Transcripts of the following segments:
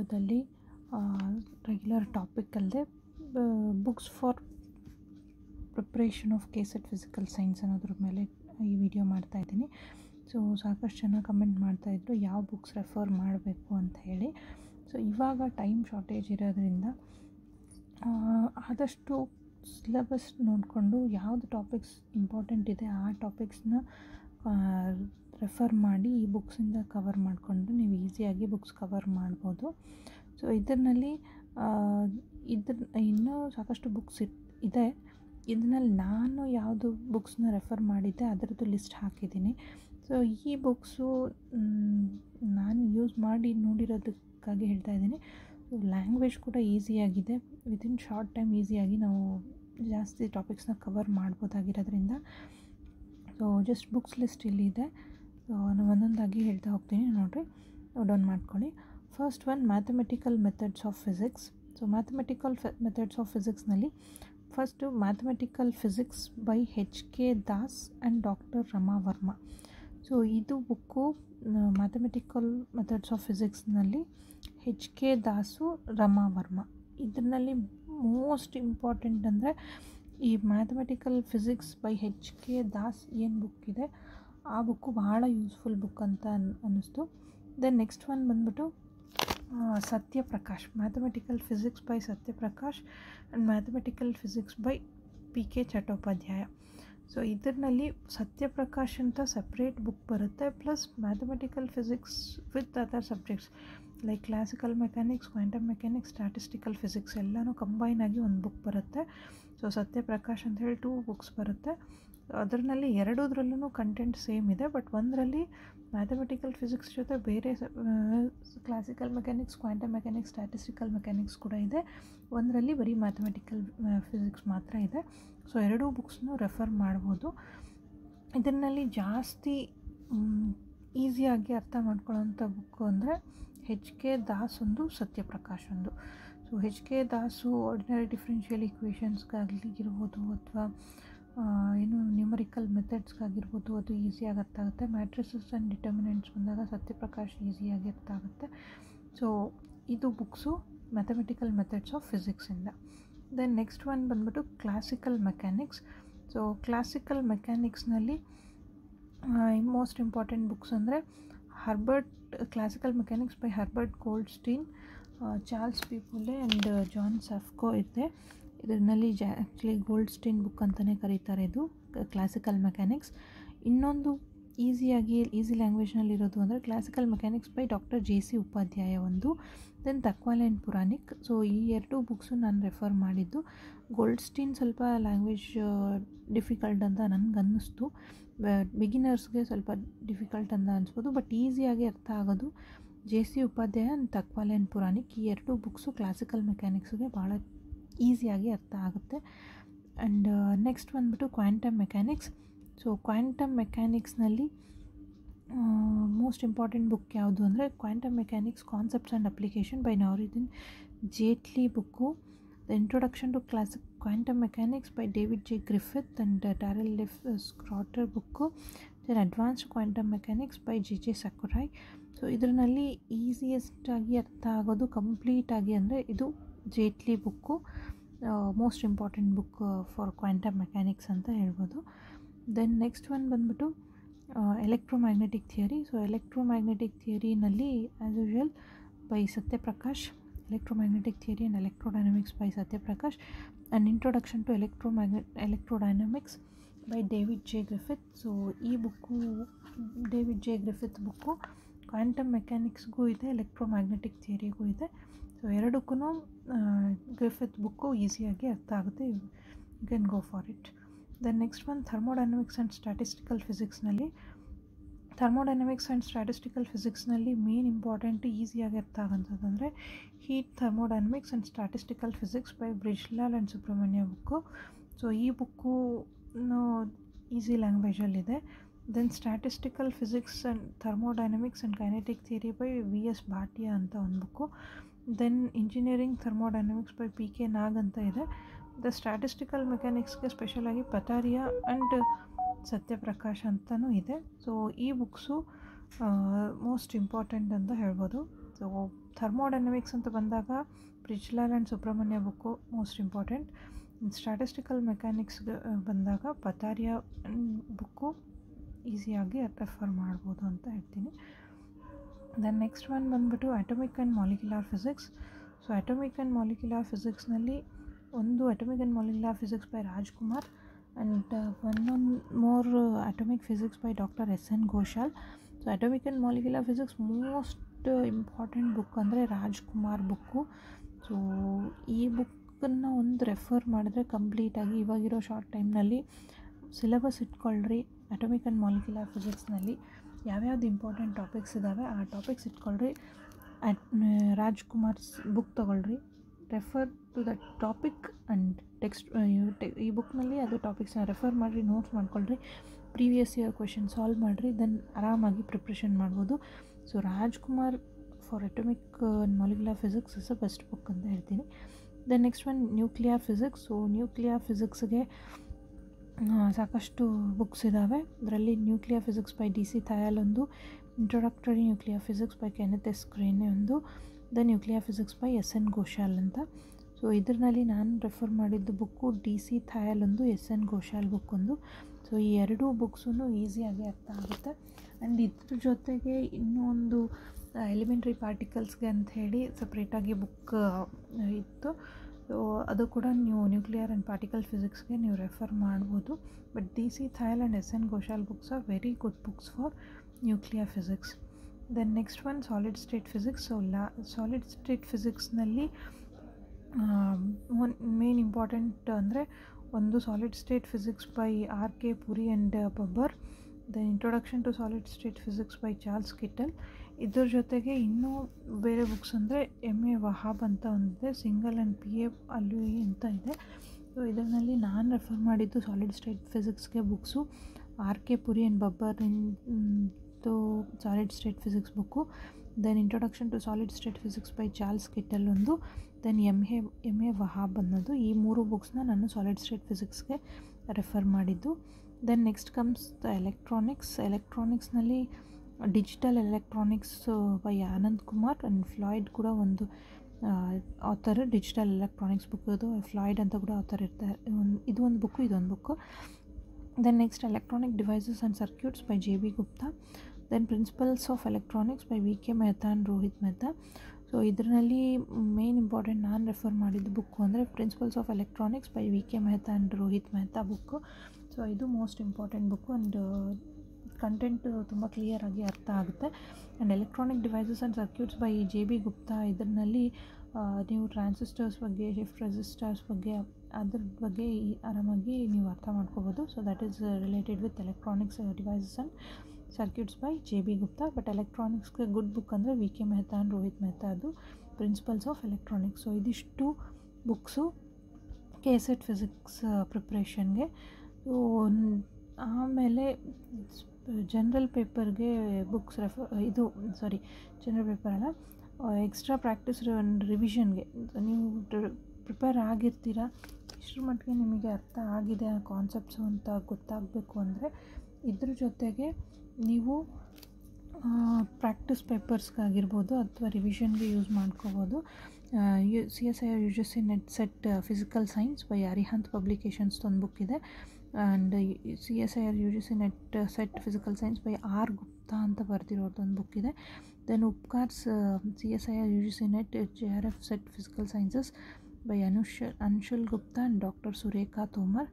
ವಿಡಿಯೋದಲ್ಲಿ regular topic ಅಲ್ಲದೆ books for preparation of K SET physical science ಅನ್ನೋದ್ರ ಮೇಲೆ ಈ ವಿಡಿಯೋ ಮಾಡ್ತಾ ಇದ್ದೀನಿ. ಸೊ ಸಾಕಷ್ಟು ಜನ ಕಮೆಂಟ್ ಮಾಡ್ತಾಯಿದ್ರು ಯಾವ ಬುಕ್ಸ್ ರೆಫರ್ ಮಾಡಬೇಕು? ಅಂತ ಹೇಳಿ. ಸೊ ಇವಾಗ ಟೈಮ್ ಶಾರ್ಟೇಜ್ ಇರೋದ್ರಿಂದ ಆದಷ್ಟು ಸಿಲೆಬಸ್ ನೋಡಿಕೊಂಡು ಯಾವುದು ಟಾಪಿಕ್ಸ್ ಇಂಪಾರ್ಟೆಂಟ್ ಇದೆ, ಆ ಟಾಪಿಕ್ಸ್ನ ರೆಫರ್ ಮಾಡಿ ಈ ಬುಕ್ಸಿಂದ ಕವರ್ ಮಾಡಿಕೊಂಡು ನೀವು ಈಸಿಯಾಗಿ ಬುಕ್ಸ್ ಕವರ್ ಮಾಡ್ಬೋದು. ಸೊ ಇದರಲ್ಲಿ ಇದ್ರ, ಇನ್ನೂ ಸಾಕಷ್ಟು ಬುಕ್ಸ್ ಇದೆ. ಇದರಲ್ಲಿ ನಾನು ಯಾವುದು ಬುಕ್ಸ್ನ ರೆಫರ್ ಮಾಡಿದ್ದೆ ಅದರದ್ದು ಲಿಸ್ಟ್ ಹಾಕಿದ್ದೀನಿ. ಸೊ ಈ ಬುಕ್ಸು ನಾನು ಯೂಸ್ ಮಾಡಿ ನೋಡಿರೋದಕ್ಕಾಗಿ ಹೇಳ್ತಾ ಇದ್ದೀನಿ. ಲ್ಯಾಂಗ್ವೇಜ್ ಕೂಡ ಈಸಿಯಾಗಿದೆ ವಿತಿನ್ ಶಾರ್ಟ್ ಟೈಮ್ ಈಸಿಯಾಗಿ ನಾವು ಜಾಸ್ತಿ ಟಾಪಿಕ್ಸ್ನ ಕವರ್ ಮಾಡ್ಬೋದಾಗಿರೋದ್ರಿಂದ. ಸೊ ಜಸ್ಟ್ ಬುಕ್ಸ್ ಲಿಸ್ಟ್ ಇಲ್ಲಿದೆ ನಾನು ಒಂದೊಂದಾಗಿ ಹೇಳ್ತಾ ಹೋಗ್ತೀನಿ, ನೋಡಿರಿ. ಡೌನ್ ಮಾಡ್ಕೊಳ್ಳಿ. First one mathematical methods of physics so mathematical methods of ಫಿಸಿಕ್ಸ್ನಲ್ಲಿ first mathematical physics by H K Das and doctor Rama Varma so ಇದು ಬುಕ್ಕು ಮ್ಯಾಥಮೆಟಿಕಲ್ ಮೆಥಡ್ಸ್ ಆಫ್ ಫಿಸಿಕ್ಸ್ನಲ್ಲಿ H K Das Rama Varma ಇದರಲ್ಲಿ ಮೋಸ್ಟ್ ಇಂಪಾರ್ಟೆಂಟ್ ಅಂದರೆ ಈ mathematical physics by H K Das ಏನು book ಇದೆ? ಆ book ಬಹಳ useful book ಅಂತ ಅನ್, ಅನ್ನಿಸ್ತು. ದೆನ್ ನೆಕ್ಸ್ಟ್ ಒನ್ ಬಂದ್ಬಿಟ್ಟು Satyaprakash mathematical physics by Satyaprakash and mathematical physics by P K Chattopadhyay so ಇದರಲ್ಲಿ ಸತ್ಯಪ್ರಕಾಶ್ ಅಂತ ಸಪ್ರೇಟ್ ಬುಕ್ ಬರುತ್ತೆ plus mathematical physics with other subjects like classical mechanics quantum mechanics statistical physics ಎಲ್ಲನೂ combine ಆಗಿ ಒಂದು book ಬರುತ್ತೆ. So Satyaprakash ಅಂತ ಹೇಳಿ two books ಬರುತ್ತೆ. ಅದರಲ್ಲಿ ಎರಡೂದ್ರಲ್ಲೂ ಕಂಟೆಂಟ್ ಸೇಮ್ ಇದೆ ಬಟ್ ಒಂದರಲ್ಲಿ ಮ್ಯಾಥಮೆಟಿಕಲ್ ಫಿಸಿಕ್ಸ್ ಜೊತೆ ಬೇರೆ classical mechanics quantum mechanics statistical mechanics ಕೂಡ ಇದೆ. ಒಂದರಲ್ಲಿ ಬರೀ ಮ್ಯಾಥಮೆಟಿಕಲ್ ಫಿಸಿಕ್ಸ್ ಮಾತ್ರ ಇದೆ. ಸೊ ಎರಡೂ ಬುಕ್ಸ್ನೂ ರೆಫರ್ ಮಾಡ್ಬೋದು. ಇದರಲ್ಲಿ ಜಾಸ್ತಿ ಈಸಿಯಾಗಿ ಅರ್ಥ ಮಾಡ್ಕೊಳ್ಳೋಂಥ ಬುಕ್ಕು ಅಂದರೆ ಹೆಚ್ ಕೆ ದಾಸ್ ಒಂದು ಸತ್ಯಪ್ರಕಾಶ್ ಒಂದು. So H K Das ordinary differential ಇಕ್ವೇಷನ್ಸ್ಗಾಗಲಿ ಇರ್ಬೋದು ಅಥವಾ ಏನು ನ್ಯೂಮರಿಕಲ್ ಮೆಥಡ್ಸ್ಗಾಗಿರ್ಬೋದು ಅದು ಈಸಿಯಾಗಿ ಅರ್ಥ ಆಗುತ್ತೆ ಮ್ಯಾಟ್ರಿಸಸ್ ಆ್ಯಂಡ್ ಡಿಟರ್ಮಿನೆಂಟ್ಸ್ ಬಂದಾಗ ಸತ್ಯಪ್ರಕಾಶ್ ಈಸಿಯಾಗಿ ಅರ್ಥ ಆಗುತ್ತೆ ಸೊ ಇದು ಬುಕ್ಸು ಮ್ಯಾಥಮೆಟಿಕಲ್ ಮೆಥಡ್ಸ್ ಆಫ್ ಫಿಸಿಕ್ಸಿಂದ ದೆನ್ ನೆಕ್ಸ್ಟ್ ಒನ್ ಬಂದ್ಬಿಟ್ಟು ಕ್ಲಾಸಿಕಲ್ ಮೆಕ್ಯಾನಿಕ್ಸ್ ಸೊ ಕ್ಲಾಸಿಕಲ್ ಮೆಕ್ಯಾನಿಕ್ಸ್ನಲ್ಲಿ ಮೋಸ್ಟ್ ಇಂಪಾರ್ಟೆಂಟ್ ಬುಕ್ಸ್ ಅಂದರೆ Herbert classical mechanics by Herbert Goldstein Charles Poole and John Safko ಇದೆ ಇದರಲ್ಲಿ ಜಾ ಆ್ಯಕ್ಚುಲಿ ಗೋಲ್ಡ್ ಸ್ಟೀನ್ ಬುಕ್ ಅಂತಲೇ ಕರೀತಾರೆ ಇದು ಕ್ಲಾಸಿಕಲ್ ಮೆಕ್ಯಾನಿಕ್ಸ್ ಇನ್ನೊಂದು ಈಸಿಯಾಗಿ ಈಸಿ ಲ್ಯಾಂಗ್ವೇಜ್ನಲ್ಲಿರೋದು ಅಂದರೆ classical mechanics by doctor J C Upadhyaya ಒಂದು then Takwale and Puranik so ಈ ಎರಡು ಬುಕ್ಸು ನಾನು ರೆಫರ್ ಮಾಡಿದ್ದು. ಗೋಲ್ಡ್ ಸ್ಟೀನ್ ಸ್ವಲ್ಪ ಲ್ಯಾಂಗ್ವೇಜ್ ಡಿಫಿಕಲ್ಟ್ ಅಂತ ನನಗೆ ಅನ್ನಿಸ್ತು ಬಿಗಿನರ್ಸ್ಗೆ ಸ್ವಲ್ಪ ಡಿಫಿಕಲ್ಟ್ ಅಂತ ಅನ್ಸ್ಬೋದು ಬಟ್ ಈಸಿಯಾಗಿ ಅರ್ಥ ಆಗೋದು. J C Upadhyaya and Takwale and Puranik ಈ ಎರಡು ಬುಕ್ಸು ಕ್ಲಾಸಿಕಲ್ ಮೆಕ್ಯಾನಿಕ್ಸ್ಗೆ ಭಾಳ ಈಸಿಯಾಗಿ ಅರ್ಥ ಆಗುತ್ತೆ. ಆ್ಯಂಡ್ ನೆಕ್ಸ್ಟ್ ಬಂದ್ಬಿಟ್ಟು ಕ್ವಾಂಟಮ್ ಮೆಕ್ಯಾನಿಕ್ಸ್ ಸೊ ಕ್ವಾಂಟಮ್ ಮೆಕ್ಯಾನಿಕ್ಸ್ನಲ್ಲಿ ಮೋಸ್ಟ್ ಇಂಪಾರ್ಟೆಂಟ್ ಬುಕ್ ಯಾವುದು ಅಂದರೆ quantum mechanics concepts and application by Nouredine Zettili book. The introduction to classic quantum mechanics by David J Griffith and Darrell F Schroeter book. Then advanced quantum mechanics by J J Sakurai so ಇದರಲ್ಲಿ ಈಸಿಯೆಸ್ಟಾಗಿ ಅರ್ಥ ಆಗೋದು ಕಂಪ್ಲೀಟಾಗಿ ಅಂದರೆ ಇದು Zettili book most important book for quantum mechanics ಅಂತ ಹೇಳ್ಬೋದು. Then next one ಬಂದ್ಬಿಟ್ಟು electromagnetic theory. So, electromagnetic ಥಿಯರಿನಲ್ಲಿ as usual by Satyaprakash, electromagnetic theory and electrodynamics by Satyaprakash and introduction to electromagne electrodynamics by David J Griffith so ಈ book David J Griffith book quantum ಮೆಕ್ಯಾನಿಕ್ಸ್ಗೂ ಇದೆ, electromagnetic ಥಿಯರಿಗೂ ಇದೆ. So ಎರಡಕ್ಕೂ Griffith book ಈಸಿಯಾಗಿ ಅರ್ಥ ಆಗುತ್ತೆ. You can go for it then next one thermodynamics and statistical ಫಿಸಿಕ್ಸ್ನಲ್ಲಿ thermodynamics and statistical ಫಿಸಿಕ್ಸ್ನಲ್ಲಿ main important ಈಸಿಯಾಗಿ ಅರ್ಥ ಆಗೋಂಥದ್ದು ಅಂದರೆ heat thermodynamics and statistical physics by Brijlal and Subrahmanya book so ಈ book easy ಲ್ಯಾಂಗ್ವೇಜಲ್ಲಿದೆ then statistical physics and thermodynamics and kinetic theory by V S Bhatia ಅಂತ ಒಂದು book then engineering thermodynamics by P K Nag ಅಂತ ಇದೆ. The statistical ಮೆಕ್ಯಾನಿಕ್ಸ್ಗೆ ಸ್ಪೆಷಲಾಗಿ Pathria and Satyaprakash ಅಂತಲೂ ಇದೆ. So ಈ ಬುಕ್ಸು ಮೋಸ್ಟ್ ಇಂಪಾರ್ಟೆಂಟ್ ಅಂತ ಹೇಳ್ಬೋದು. ಸೊ ಥರ್ಮೋಡೈನಮಿಕ್ಸ್ ಅಂತ ಬಂದಾಗ Brijlal and Subrahmanya book most important statistical ಮೆಕ್ಯಾನಿಕ್ಸ್ಗೆ ಬಂದಾಗ ಪತಾರಿಯ ಬುಕ್ಕು ಈಸಿಯಾಗಿ ರೆಫರ್ ಮಾಡ್ಬೋದು ಅಂತ ಹೇಳ್ತೀನಿ. ದೆನ್ ನೆಕ್ಸ್ಟ್ ಒನ್ ಬಂದುಬಿಟ್ಟು atomic and molecular physics so atomic and molecular ಫಿಸಿಕ್ಸ್ನಲ್ಲಿ ಒಂದು atomic and molecular physics by Rajkumar and one more atomic physics by doctor S N Ghoshal so atomic and molecular physics most important book ಅಂದರೆ Rajkumar book so ಈ ಬುಕ್ಕನ್ನು ಒಂದು refer ಮಾಡಿದ್ರೆ ಕಂಪ್ಲೀಟಾಗಿ ಇವಾಗಿರೋ short ಟೈಮ್ನಲ್ಲಿ syllabus ಇಟ್ಕೊಳ್ರಿ. ಅಟಮಿಕ್ ಆ್ಯಂಡ್ ಮಾಲಿಕ್ಯುಲರ್ ಫಿಸಿಕ್ಸ್ನಲ್ಲಿ ಯಾವ್ಯಾವ್ದು ಇಂಪಾರ್ಟೆಂಟ್ ಟಾಪಿಕ್ಸ್ ಇದ್ದಾವೆ ಆ ಟಾಪಿಕ್ಸ್ ಇಟ್ಕೊಳ್ರಿ. ಅಟ್ ರಾಜ್ಕುಮಾರ್ಸ್ ಬುಕ್ ತೊಗೊಳ್ರಿ. Refer to the topic and text ಈ ಬುಕ್ನಲ್ಲಿ ಅದು ಟಾಪಿಕ್ಸ್ನ ರೆಫರ್ ಮಾಡಿರಿ ನೋಟ್ಸ್ ಮಾಡ್ಕೊಳ್ರಿ. ಪ್ರೀವಿಯಸ್ ಇಯರ್ ಕ್ವೆಶನ್ ಸಾಲ್ವ್ ಮಾಡಿರಿ ದೆನ್ ಆರಾಮಾಗಿ ಪ್ರಿಪ್ರೇಷನ್ ಮಾಡ್ಬೋದು. So Rajkumar for atomic molecular physics is a best book ಅಂತ ಹೇಳ್ತೀನಿ. Then next one nuclear physics so nuclear ಫಿಸಿಕ್ಸ್ಗೆ ಸಾಕಷ್ಟು ಬುಕ್ಸ್ ಇದ್ದಾವೆ ಅದರಲ್ಲಿ nuclear physics by D C Tayal ಒಂದು introductory nuclear physics by Kenneth S Krane ಒಂದು the nuclear physics by S N Ghoshal ಅಂತ. So ಇದರಲ್ಲಿ ನಾನು ರೆಫರ್ ಮಾಡಿದ್ದು ಬುಕ್ಕು ಡಿ ಸಿ ಥಯಾಲ್ ಒಂದು ಎಸ್ ಎನ್ ಘೋಷಾಲ್ ಬುಕ್ ಒಂದು. ಸೊ ಈ ಎರಡೂ ಬುಕ್ಸೂ ಈಸಿಯಾಗಿ ಅರ್ಥ ಆಗುತ್ತೆ. ಆ್ಯಂಡ್ ಇದ್ರ ಜೊತೆಗೆ ಇನ್ನೂ ಒಂದು ಎಲಿಮೆಂಟ್ರಿ ಪಾರ್ಟಿಕಲ್ಸ್ಗೆ ಅಂಥೇಳಿ ಸಪ್ರೇಟಾಗಿ ಬುಕ್ ಇತ್ತು. ಸೊ ಅದು ಕೂಡ ನೀವು ನ್ಯೂಕ್ಲಿಯರ್ ಆ್ಯಂಡ್ ಪಾರ್ಟಿಕಲ್ ಫಿಸಿಕ್ಸ್ಗೆ ನೀವು ರೆಫರ್ ಮಾಡ್ಬೋದು. But D C Tayal and S N Ghoshal books are very good books for nuclear physics then next one solid state physics so law solid state ಫಿಸಿಕ್ಸ್ನಲ್ಲಿ one main important ಅಂದರೆ ಒಂದು solid state physics by R K Puri and Babbar then introduction to solid state physics by Charles Kittel ಇದ್ರ ಜೊತೆಗೆ ಇನ್ನೂ ಬೇರೆ books ಅಂದರೆ M A Wahab ಅಂತ ಒಂದಿದೆ ಸಿಂಗಲ್ ಆ್ಯಂಡ್ ಪಿ ಎ ಅಲ್ಲೂ ಅಂತ ಇದೆ. ಸೊ ಇದರಲ್ಲಿ ನಾನು ರೆಫರ್ ಮಾಡಿದ್ದು solid state ಫಿಸಿಕ್ಸ್ಗೆ books R K Puri and ಬಬ್ಬರಿಂದು solid state physics book then introduction to solid state physics by Charles Kittel ಒಂದು. Then M A M A Wahab ಅನ್ನೋದು. ಈ ಮೂರು ಬುಕ್ಸ್ನ ನಾನು ಸಾಲಿಡ್ ಸ್ಟೇಟ್ ಫಿಸಿಕ್ಸ್ಗೆ ರೆಫರ್ ಮಾಡಿದ್ದು. Then next comes the electronics ಎಲೆಕ್ಟ್ರಾನಿಕ್ಸ್ನಲ್ಲಿ digital electronics by Anand Kumar and Floyd ಕೂಡ ಒಂದು ಆಥರ್ ಡಿಜಿಟಲ್ ಎಲೆಕ್ಟ್ರಾನಿಕ್ಸ್ ಬುಕ್ ಅದು. ಫ್ಲಾಯ್ಡ್ ಅಂತ ಕೂಡ ಆಥರ್ ಇರ್ತಾರೆ. ಇದು ಒಂದು ಬುಕ್ಕು ಇದೊಂದು book then next electronic devices and circuits by J B Gupta then principles of electronics by V K Mehta and Rohit Mehta so ಇದರಲ್ಲಿ ಮೇನ್ ಇಂಪಾರ್ಟೆಂಟ್ ನಾನು refer ಮಾಡಿದ ಬುಕ್ಕು ಅಂದರೆ principles of electronics by V K Mehta and Rohit Mehta book so ಇದು most important book and content ತುಂಬ ಕ್ಲಿಯರಾಗಿ ಅರ್ಥ ಆಗುತ್ತೆ. And electronic devices and circuits by J B Gupta ಇದರಲ್ಲಿ ನೀವು ಟ್ರಾನ್ಸಿಸ್ಟರ್ಸ್ ಬಗ್ಗೆ ಶಿಫ್ಟ್ ರೆಸಿಸ್ಟರ್ಸ್ ಬಗ್ಗೆ, ಅದ್ರ ಬಗ್ಗೆ ಆರಾಮಾಗಿ ನೀವು ಅರ್ಥ ಮಾಡ್ಕೋಬೋದು. So that is related with electronics devices and circuits by J B Gupta but ಎಲೆಕ್ಟ್ರಾನಿಕ್ಸ್ಗೆ good book ಅಂದರೆ V K Mehta and Rohit Mehta ಅದು ಪ್ರಿನ್ಸಿಪಲ್ಸ್ ಆಫ್ ಎಲೆಕ್ಟ್ರಾನಿಕ್ಸ್ ಸೊ ಇದಿಷ್ಟು books K SET physics ಪ್ರಿಪ್ರೇಷನ್ಗೆ ಆಮೇಲೆ general ಪೇಪರ್ಗೆ books refer ಇದು sorry general paper ಅಲ್ಲ extra practice ರಿವಿಷನ್ಗೆ ನೀವು ಪ್ರಿಪೇರ್ ಆಗಿರ್ತೀರ? ಇಷ್ಟರ ಮಟ್ಟಿಗೆ ನಿಮಗೆ ಅರ್ಥ ಆಗಿದೆ, ಆ ಕಾನ್ಸೆಪ್ಟ್ಸು ಅಂತ ಗೊತ್ತಾಗಬೇಕು ಅಂದರೆ. ಇದ್ರ ಜೊತೆಗೆ ನೀವು ಪ್ರಾಕ್ಟೀಸ್ ಪೇಪರ್ಸ್ಗಾಗಿರ್ಬೋದು ಅಥವಾ ರಿವಿಷನ್ಗೆ ಯೂಸ್ ಮಾಡ್ಕೋಬೋದು. U C S I R U G C NET SET physical science by Arihant publications ಒಂದು ಬುಕ್ ಇದೆ. And C S I R U G C NET SET physical science by R Gupta ಅಂತ ಬರ್ತಿರೋದೊಂದು book ಇದೆ. Then Upkar's C S I R U G C NET J R F SET physical sciences by Anush Anushul Gupta and doctor Surekha Tomar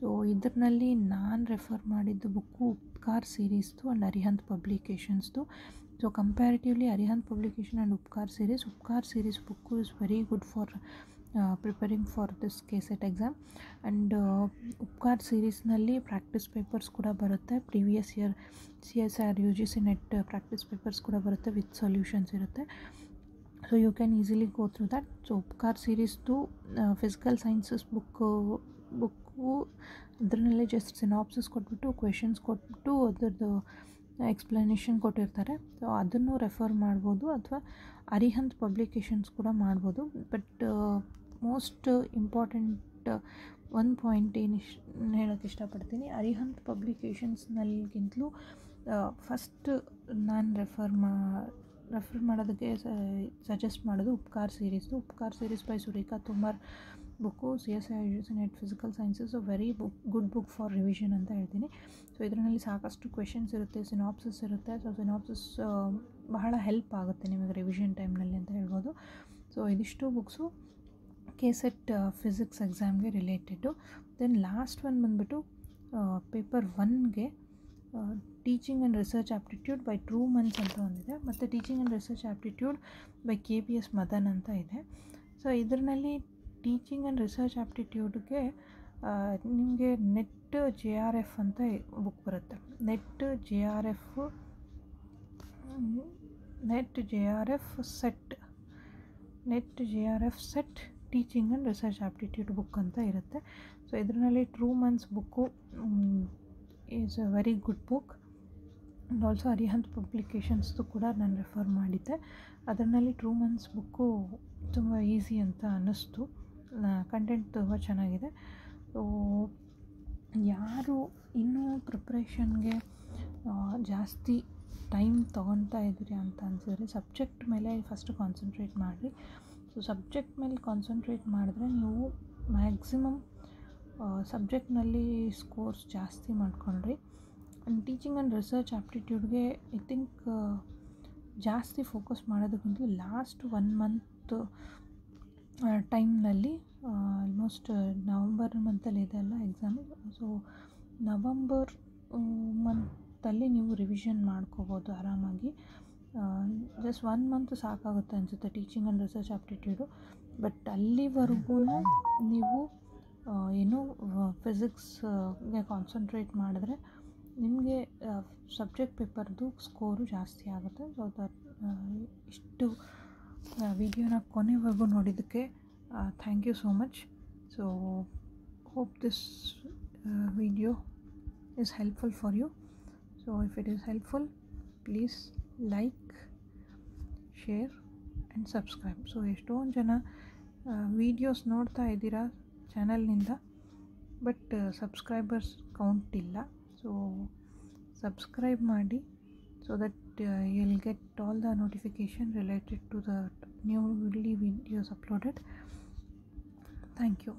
so ಇದರಲ್ಲಿ ನಾನು refer ಮಾಡಿದ್ದು book Upkar ಸೀರೀಸ್ದು and Arihant ಪಬ್ಲಿಕೇಶನ್ಸ್ದು so comparatively Arihant publication and Upkar series Upkar series book is very good for preparing for this K SET exam and Upkar ಸೀರೀಸ್ನಲ್ಲಿ practice papers ಕೂಡ ಬರುತ್ತೆ. Previous year C S R U G C NET practice papers ಕೂಡ ಬರುತ್ತೆ with solutions ಇರುತ್ತೆ. So you can easily go through that so Upkar ಸೀರೀಸ್ದು physical sciences book book ಅದರಲ್ಲೇ just synopses ಕೊಟ್ಬಿಟ್ಟು questions ಕೊಟ್ಬಿಟ್ಟು, ಅದರದ್ದು explanation ಕೊಟ್ಟಿರ್ತಾರೆ. ಸೊ ಅದನ್ನು refer ಮಾಡ್ಬೋದು ಅಥವಾ ಅರಿಹಂತ್ ಪಬ್ಲಿಕೇಶನ್ಸ್ ಕೂಡ ಮಾಡ್ಬೋದು. ಬಟ್ ಮೋಸ್ಟ್ ಇಂಪಾರ್ಟೆಂಟ್ ಒಂದು ಪಾಯಿಂಟ್ ಏನು ಇಶ್ ಹೇಳೋಕ್ಕೆ ಇಷ್ಟಪಡ್ತೀನಿ. ಅರಿಹಂತ್ ಪಬ್ಲಿಕೇಶನ್ಸ್ನಲ್ಲಿಗಿಂತಲೂ ಫಸ್ಟ್ ನಾನು ರೆಫರ್ ಮಾ ರೆಫರ್ ಮಾಡೋದಕ್ಕೆ ಸಜೆಸ್ಟ್ ಮಾಡೋದು Upkar series Upkar series by Surekha Tomar book C S I NET physical sciences very book good book for revision ಅಂತ ಹೇಳ್ತೀನಿ. ಸೊ ಇದರಲ್ಲಿ ಸಾಕಷ್ಟು ಕ್ವೆಶನ್ಸ್ ಇರುತ್ತೆ ಸಿನಾಪ್ಸಸ್ ಇರುತ್ತೆ. ಸೊ ಸಿನಾಪ್ಸಿಸ್ ಬಹಳ ಹೆಲ್ಪ್ ಆಗುತ್ತೆ ನಿಮಗೆ ರಿವಿಷನ್ ಟೈಮ್ನಲ್ಲಿ ಅಂತ ಹೇಳ್ಬೋದು. ಸೊ ಇದಿಷ್ಟು ಬುಕ್ಸು ಕೆ ಸೆಟ್ ಫಿಸಿಕ್ಸ್ ಎಕ್ಸಾಮ್ಗೆ ರಿಲೇಟೆಡು ದೆನ್ ಲಾಸ್ಟ್ ಒನ್ ಬಂದುಬಿಟ್ಟು paper ಒನ್ಗೆ teaching and research aptitude by Trueman's ಅಂತ ಒಂದಿದೆ. ಮತ್ತು teaching and research aptitude by K B S Madan ಅಂತ ಇದೆ. ಸೊ ಇದರಲ್ಲಿ ಟೀಚಿಂಗ್ ಆ್ಯಂಡ್ ರಿಸರ್ಚ್ ಆ್ಯಪ್ಟಿಟ್ಯೂಡ್ಗೆ ನಿಮಗೆ ನೆಟ್ ಜೆ ಆರ್ ಎಫ್ ಅಂತ ಬುಕ್ ಬರುತ್ತೆ. NET J R F NET J R F SET NET J R F SET teaching and research aptitude book ಅಂತ ಇರುತ್ತೆ. So ಇದರಲ್ಲಿ Trueman's book is a very good book and also Arihant ಪಬ್ಲಿಕೇಶನ್ಸ್ದು ಕೂಡ ನಾನು refer ಮಾಡಿದ್ದೆ. ಅದರಲ್ಲಿ Trueman's book ತುಂಬ easy ಅಂತ ಅನ್ನಿಸ್ತು. ಕಂಟೆಂಟ್ ತುಂಬ ಚೆನ್ನಾಗಿದೆ. ಸೊ ಯಾರು ಇನ್ನೂ ಪ್ರಿಪ್ರೇಷನ್ಗೆ ಜಾಸ್ತಿ ಟೈಮ್ ತೊಗೊತಾ ಇದ್ದೀರಿ ಅಂತ ಅನಿಸಿದ್ರೆ ಸಬ್ಜೆಕ್ಟ್ ಮೇಲೆ ಫಸ್ಟ್ ಕಾನ್ಸಂಟ್ರೇಟ್ ಮಾಡಿರಿ. ಸೊ ಸಬ್ಜೆಕ್ಟ್ ಮೇಲೆ ಕಾನ್ಸಂಟ್ರೇಟ್ ಮಾಡಿದ್ರೆ ನೀವು ಮ್ಯಾಕ್ಸಿಮಮ್ ಸಬ್ಜೆಕ್ಟ್ನಲ್ಲಿ ಸ್ಕೋರ್ಸ್ ಜಾಸ್ತಿ ಮಾಡ್ಕೊಂಡ್ರಿ. ಆ್ಯಂಡ್ ಟೀಚಿಂಗ್ ಆ್ಯಂಡ್ ರಿಸರ್ಚ್ ಆ್ಯಪ್ಟಿಟ್ಯೂಡ್ಗೆ ಐ ಥಿಂಕ್ ಜಾಸ್ತಿ ಫೋಕಸ್ ಮಾಡೋದಕ್ಕಿಂತ ಲಾಸ್ಟ್ ಒನ್ ಮಂತ್ ಟೈಮ್ನಲ್ಲಿ ಆಲ್ಮೋಸ್ಟ್ ನವಂಬರ್ ಮಂತಲ್ಲಿ ಇದೆ ಅಲ್ಲ ಎಕ್ಸಾಮ್ ಸೊ ನವಂಬರ್ ಮಂತಲ್ಲಿ ನೀವು ರಿವಿಷನ್ ಮಾಡ್ಕೋಬೋದು ಆರಾಮಾಗಿ. ಜಸ್ಟ್ ಒನ್ ಮಂತ್ ಸಾಕಾಗುತ್ತೆ ಅನಿಸುತ್ತೆ teaching and research aptitude but ಅಲ್ಲಿವರೆಗೂ ನೀವು ಏನು ಫಿಸಿಕ್ಸ್ಗೆ ಕಾನ್ಸಂಟ್ರೇಟ್ ಮಾಡಿದ್ರೆ ನಿಮಗೆ ಸಬ್ಜೆಕ್ಟ್ ಪೇಪರ್ದು ಸ್ಕೋರು ಜಾಸ್ತಿ ಆಗುತ್ತೆ. ಸೊ ದಟ್ ಇಷ್ಟು ವಿಡಿಯೋನ ಕೊನೆವರೆಗೂ ನೋಡಿದ್ದಕ್ಕೆ thank you so much so hope this video is helpful for you. So, if it is helpful, please like share and subscribe so ಎಷ್ಟೊಂದು ಜನ ವೀಡಿಯೋಸ್ ನೋಡ್ತಾ ಇದ್ದೀರಾ ಚಾನಲ್ನಿಂದ ಬಟ್ ಸಬ್ಸ್ಕ್ರೈಬರ್ಸ್ ಕೌಂಟ್ ಇಲ್ಲ. ಸೊ ಸಬ್ಸ್ಕ್ರೈಬ್ ಮಾಡಿ so that you'll get all the the related to the new new videos uploaded thank you.